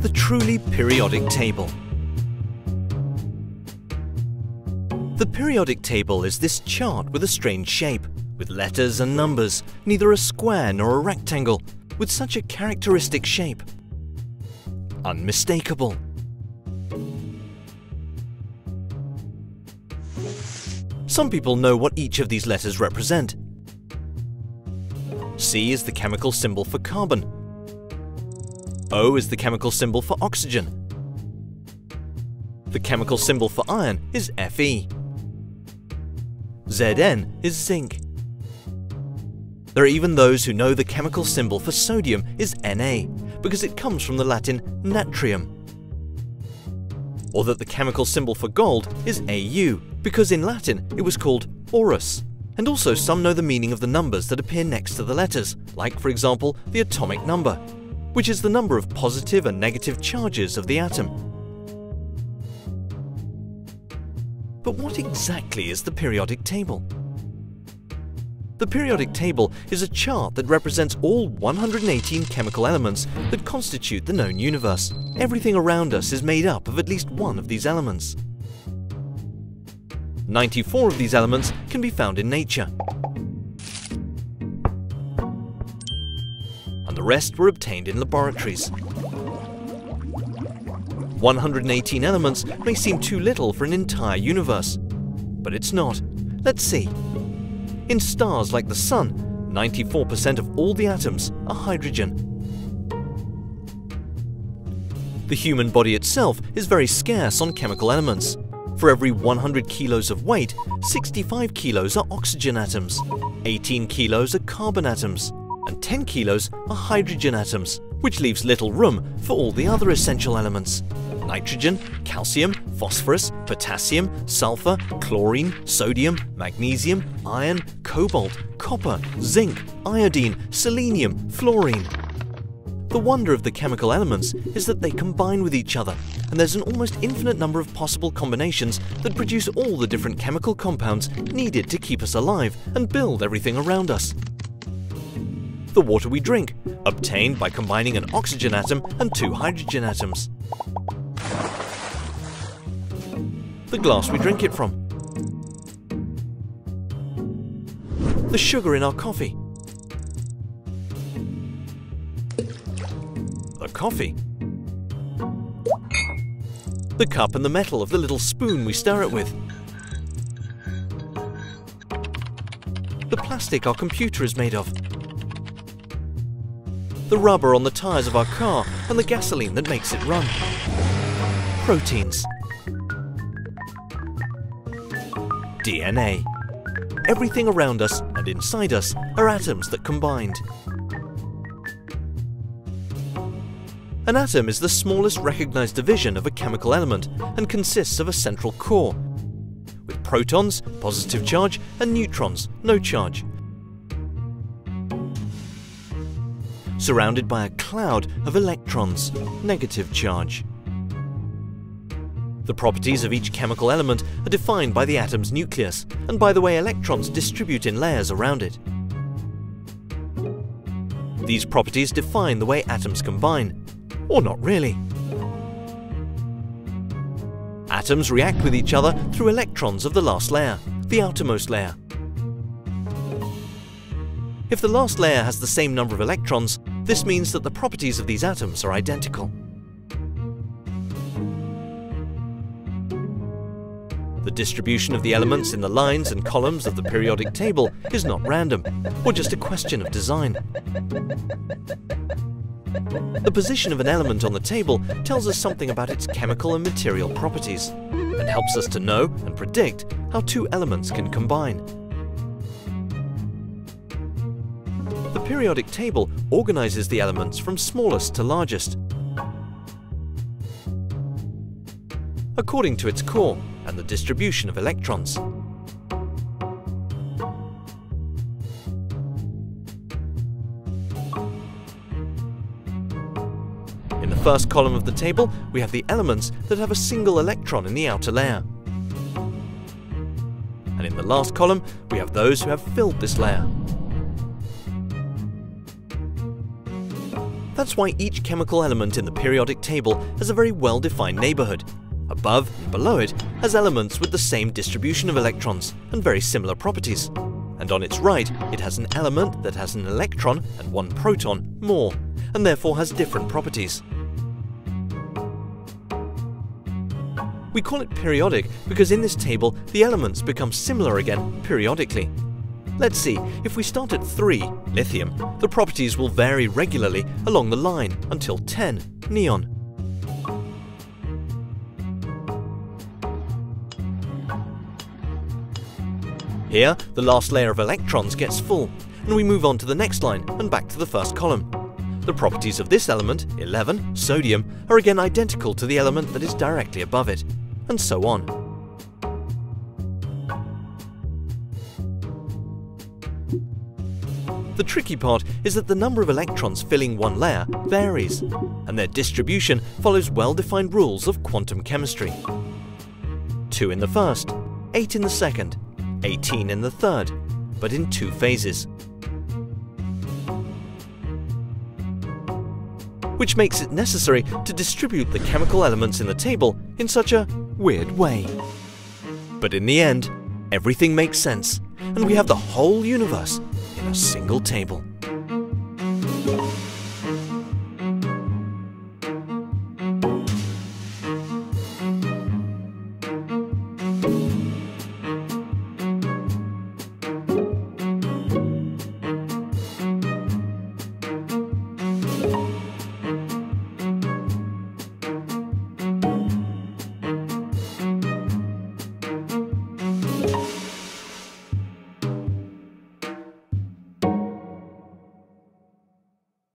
the truly periodic table. The periodic table is this chart with a strange shape, with letters and numbers, neither a square nor a rectangle, with such a characteristic shape. Unmistakable. Some people know what each of these letters represent. C is the chemical symbol for carbon. O is the chemical symbol for oxygen. The chemical symbol for iron is Fe. Zn is zinc. There are even those who know the chemical symbol for sodium is Na, because it comes from the Latin natrium. Or that the chemical symbol for gold is Au, because in Latin it was called aurus. And also some know the meaning of the numbers that appear next to the letters, like for example the atomic number, which is the number of positive and negative charges of the atom. But what exactly is the periodic table? The periodic table is a chart that represents all 118 chemical elements that constitute the known universe. Everything around us is made up of at least one of these elements. 94 of these elements can be found in nature. The rest were obtained in laboratories. 118 elements may seem too little for an entire universe, but it's not. Let's see. In stars like the Sun, 94% of all the atoms are hydrogen. The human body itself is very scarce on chemical elements. For every 100 kilos of weight, 65 kilos are oxygen atoms, 18 kilos are carbon atoms, and 10 kilos are hydrogen atoms, which leaves little room for all the other essential elements. Nitrogen, calcium, phosphorus, potassium, sulfur, chlorine, sodium, magnesium, iron, cobalt, copper, zinc, iodine, selenium, fluorine. The wonder of the chemical elements is that they combine with each other, and there's an almost infinite number of possible combinations that produce all the different chemical compounds needed to keep us alive and build everything around us. The water we drink, obtained by combining an oxygen atom and two hydrogen atoms. The glass we drink it from. The sugar in our coffee. The coffee. The cup and the metal of the little spoon we stir it with. The plastic our computer is made of. The rubber on the tyres of our car and the gasoline that makes it run. Proteins. DNA. Everything around us and inside us are atoms that combined. An atom is the smallest recognized division of a chemical element and consists of a central core, with protons, positive charge, and neutrons, no charge. Surrounded by a cloud of electrons, negative charge. The properties of each chemical element are defined by the atom's nucleus and by the way electrons distribute in layers around it. These properties define the way atoms combine, or not really. Atoms react with each other through electrons of the last layer, the outermost layer. If the last layer has the same number of electrons, this means that the properties of these atoms are identical. The distribution of the elements in the lines and columns of the periodic table is not random, or just a question of design. The position of an element on the table tells us something about its chemical and material properties, and helps us to know and predict how two elements can combine. Periodic table organizes the elements from smallest to largest, according to its core and the distribution of electrons. In the first column of the table, we have the elements that have a single electron in the outer layer. And in the last column, we have those who have filled this layer. That's why each chemical element in the periodic table has a very well-defined neighborhood. Above and below it has elements with the same distribution of electrons and very similar properties. And on its right, it has an element that has an electron and one proton more, and therefore has different properties. We call it periodic because in this table the elements become similar again periodically. Let's see, if we start at 3, lithium, the properties will vary regularly along the line until 10, neon. Here, the last layer of electrons gets full, and we move on to the next line and back to the first column. The properties of this element, 11, sodium, are again identical to the element that is directly above it, and so on. The tricky part is that the number of electrons filling one layer varies, and their distribution follows well-defined rules of quantum chemistry. 2 in the first, 8 in the second, 18 in the third, but in two phases. Which makes it necessary to distribute the chemical elements in the table in such a weird way. But in the end, everything makes sense, and we have the whole universe in a single table.